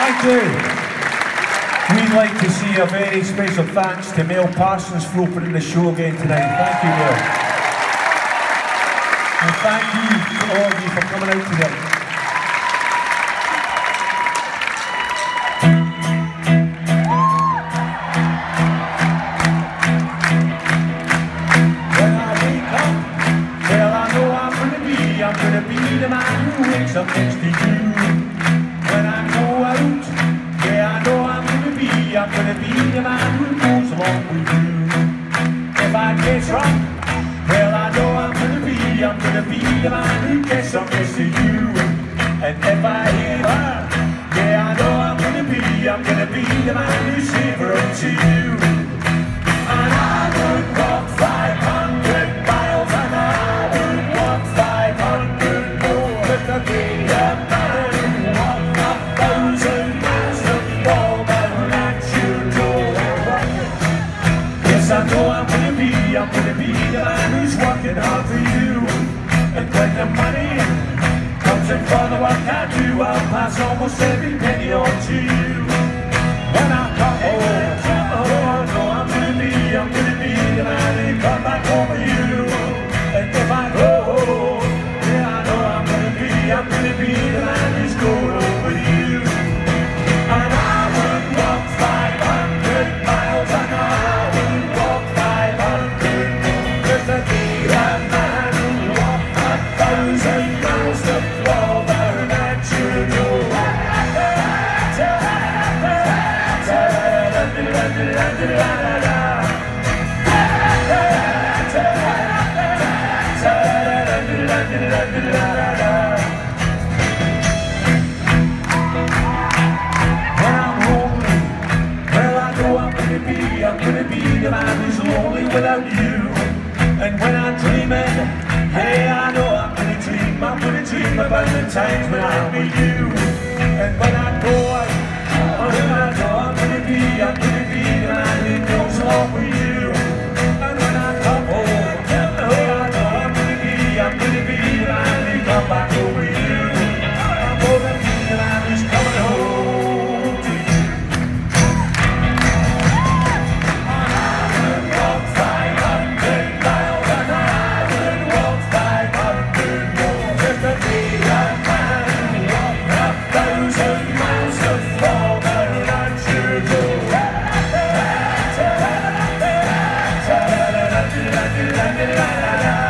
Thank you. We'd like to see a very special thanks to Mel Parsons for opening the show again tonight. Thank you, Mel. And thank you to all of you for coming out today. I'm gonna be the man who wakes up next to you what I do, I pass almost every penny on to you. When I the man who's lonely without you. And when I'm dreaming, hey I know I'm gonna dream I'm gonna dream about the times when I'm with you. And when I go out la la la la